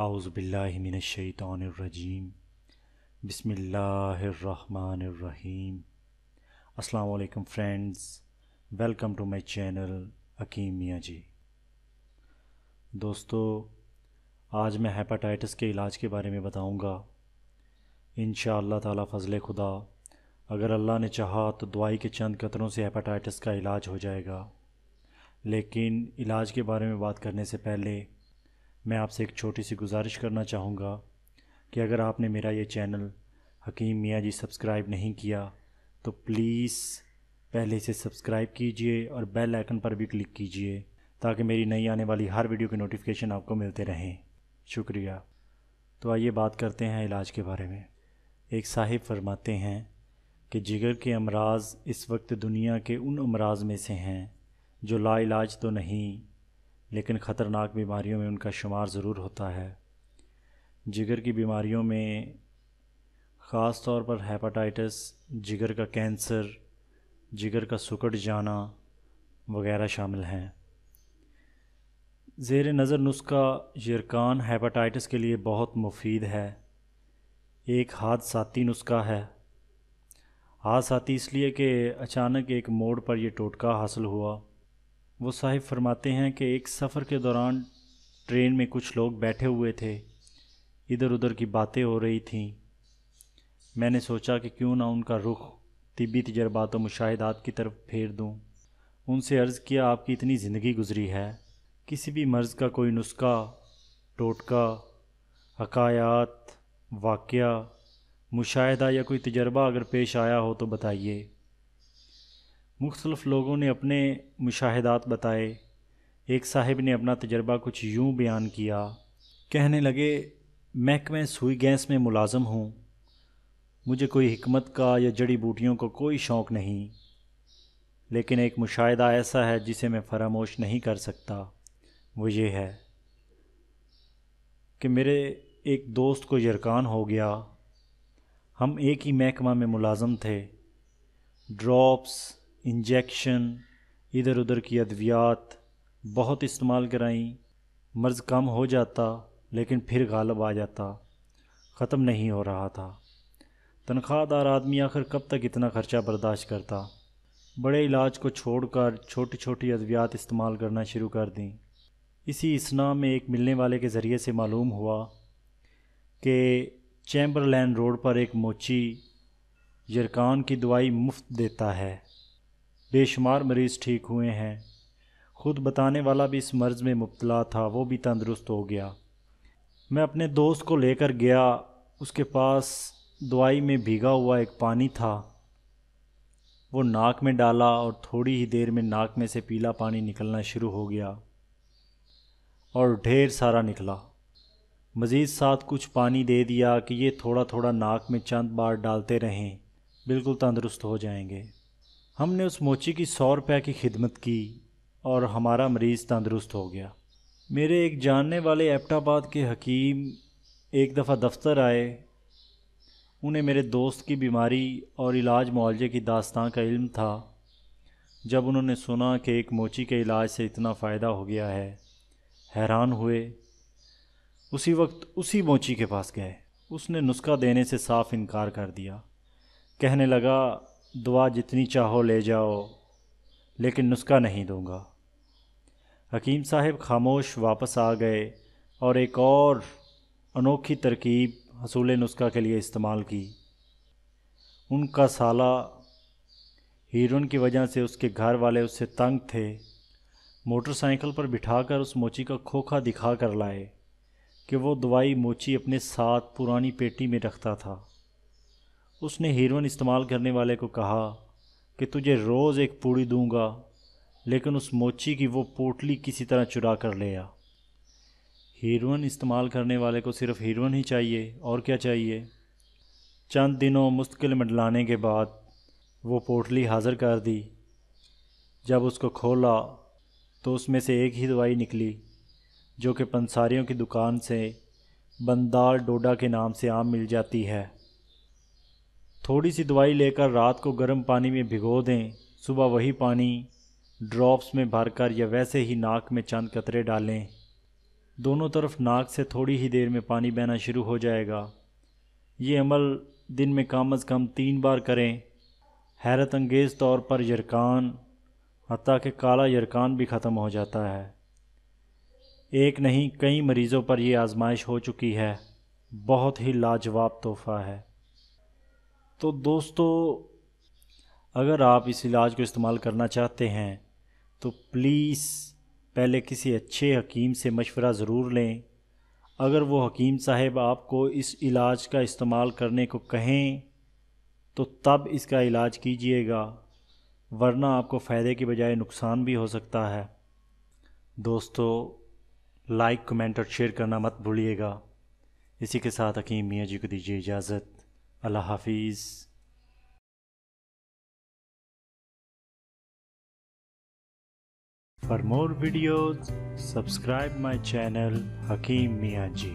اعوذ باللہ من الشیطان الرجیم۔ بسم اللہ الرحمن الرحیم۔ السلام علیکم friends, welcome to my channel Hakim Miyan ji. دوستو، آج میں ہیپاٹائٹس کے علاج کے بارے میں بتاؤں گا۔ ان شاء اللہ تعالیٰ فضل خدا، اگر اللہ نے چاہا تو دوائی کے چند قطروں سے ہیپاٹائٹس کا علاج ہو جائے گا۔ لیکن علاج کے بارے میں بات کرنے سے پہلے میں آپ سے ایک چھوٹی سی گزارش کرنا چاہوں گا کہ اگر آپ نے میرا یہ چینل حکیم میاں جی سبسکرائب نہیں کیا، تو پلیز پہلے اسے سبسکرائب کیجیے اور بیل آئکن پر بھی کلک کیجیے تاکہ میری نئی آنے والی ہر ویڈیو کی نوٹیفیکیشن آپ کو ملتے رہیں۔ شکریہ۔ تو آئیے بات کرتے ہیں علاج کے بارے میں۔ ایک صاحب فرماتے ہیں کہ جگر کے امراض اس وقت دنیا کے ان امراض میں سے ہیں جو لا علاج تو نہیں لیکن خطرناک بیماریوں میں ان کا شمار ضرور ہوتا ہے۔ جگر کی بیماریوں میں خاص طور پر ہیپاٹائٹس، جگر کا کینسر، جگر کا سکڑ جانا وغیرہ شامل ہیں۔ زیر نظر نسخہ یرکان ہیپاٹائٹس کے لیے بہت مفید ہے۔ ایک حادثاتی نسخہ ہے۔ حادثاتی اس لیے کہ اچانک ایک موڑ پر یہ ٹوٹکا حاصل ہوا۔ وہ صاحب فرماتے ہیں کہ ایک سفر کے دوران ٹرین میں کچھ لوگ بیٹھے ہوئے تھے۔ ادھر ادھر کی باتیں ہو رہی تھیں۔ میں نے سوچا کہ کیوں نہ ان کا رخ طبی تجربات و مشاہدات کی طرف پھیر دوں۔ ان سے عرض کیا، آپ کی اتنی زندگی گزری ہے۔ کسی بھی مرض کا کوئی نسخہ، ٹوٹکا، حکایات، واقعہ، مشاہدہ یا کوئی تجربہ اگر پیش آیا ہو تو بتائیے۔ مختلف لوگوں نے اپنے مشاہدات بتائے۔ ایک صاحب نے اپنا تجربہ کچھ یوں بیان کیا۔ کہنے لگے، محکمہ سوئی گیس میں ملازم ہوں۔ مجھے کوئی حکمت کا یا جڑی بوٹیوں کو کوئی شوق نہیں۔ لیکن ایک مشاہدہ ایسا ہے جسے میں فراموش نہیں کر سکتا۔ وہ یہ ہے کہ میرے ایک دوست کو یرکان ہو گیا۔ ہم ایک ہی محکمہ میں ملازم تھے۔ ڈراپس انجیکشن، ادھر ادھر کی ادویات بہت استعمال کرائیں، مرض کم ہو جاتا لیکن پھر غالب آ جاتا، ختم نہیں ہو رہا تھا۔ تنخواہ دار آدمی آخر کب تک اتنا خرچہ برداشت کرتا؟ بڑے علاج کو چھوڑ کر چھوٹی چھوٹی ادویات استعمال کرنا شروع کر دیں۔ اسی اسنا میں ایک ملنے والے کے ذریعے سے معلوم ہوا کہ چیمبر لین روڈ پر ایک موچی یرکان کی دوائی مفت دیتا ہے۔ بے شمار مریض ٹھیک ہوئے ہیں۔ خود بتانے والا بھی اس مرض میں مبتلا تھا، وہ بھی تندرست ہو گیا۔ میں اپنے دوست کو لے کر گیا، اس کے پاس دوائی میں بھیگا ہوا ایک پانی تھا۔ وہ ناک میں ڈالا اور تھوڑی ہی دیر میں ناک میں سے پیلا پانی نکلنا شروع ہو گیا اور ڈھیر سارا نکلا۔ مزید ساتھ کچھ پانی دے دیا کہ یہ تھوڑا تھوڑا ناک میں چند بار ڈالتے رہیں، بالکل تندرست ہو جائیں گے۔ ہم نے اس موچی کی سو روپے کی خدمت کی اور ہمارا مریض تندرست ہو گیا۔ میرے ایک جاننے والے ایپٹ آباد کے حکیم ایک دفعہ دفتر آئے۔ انہیں میرے دوست کی بیماری اور علاج معالجے کی داستان کا علم تھا۔ جب انہوں نے سنا کہ ایک موچی کے علاج سے اتنا فائدہ ہو گیا ہے، حیران ہوئے۔ اسی وقت اسی موچی کے پاس گئے۔ اس نے نسخہ دینے سے صاف انکار کر دیا۔ کہنے لگا دعا جتنی چاہو لے جاؤ، لیکن نسخہ نہیں دوں گا۔ حکیم صاحب خاموش واپس آ گئے اور ایک اور انوکھی ترکیب حصول نسخہ کے لیے استعمال کی۔ ان کا سالہ ہیرون کی وجہ سے اس کے گھر والے اس سے تنگ تھے۔ موٹر سائیکل پر بٹھا کر اس موچی کا کھوکھا دکھا کر لائے کہ وہ دوائی موچی اپنے ساتھ پرانی پیٹی میں رکھتا تھا۔ اس نے ہیروئن استعمال کرنے والے کو کہا کہ تجھے روز ایک پوڑی دوں گا، لیکن اس موچی کی وہ پوٹلی کسی طرح چرا کر لے آ۔ ہیروئن استعمال کرنے والے کو صرف ہیروئن ہی چاہیے، اور کیا چاہیے؟ چند دنوں مستقل منڈلانے کے بعد وہ پوٹلی حاضر کر دی۔ جب اس کو کھولا تو اس میں سے ایک ہی دوائی نکلی، جو کہ پنساریوں کی دکان سے بندار ڈوڈا کے نام سے عام مل جاتی ہے۔ تھوڑی سی دوائی لے کر رات کو گرم پانی میں بھگو دیں، صبح وہی پانی ڈراپس میں بھر کر یا ویسے ہی ناک میں چند قطرے ڈالیں۔ دونوں طرف ناک سے تھوڑی ہی دیر میں پانی بہنا شروع ہو جائے گا۔ یہ عمل دن میں کم از کم تین بار کریں۔ حیرت انگیز طور پر یرکان، حتیٰ کہ کالا یرکان بھی ختم ہو جاتا ہے۔ ایک نہیں، کئی مریضوں پر یہ آزمائش ہو چکی ہے۔ بہت ہی لاجواب تحفہ ہے۔ تو دوستو، اگر آپ اس علاج کو استعمال کرنا چاہتے ہیں، تو پلیز پہلے کسی اچھے حکیم سے مشورہ ضرور لیں۔ اگر وہ حکیم صاحب آپ کو اس علاج کا استعمال کرنے کو کہیں، تو تب اس کا علاج کیجیے گا، ورنہ آپ کو فائدے کی بجائے نقصان بھی ہو سکتا ہے۔ دوستو، لائک، کمنٹ اور شیئر کرنا مت بھولیے گا۔ اسی کے ساتھ حکیم میاں جی کو دیجیے اجازت۔ اللہ حافظ۔ For more videos subscribe my channel Hakim Miyan ji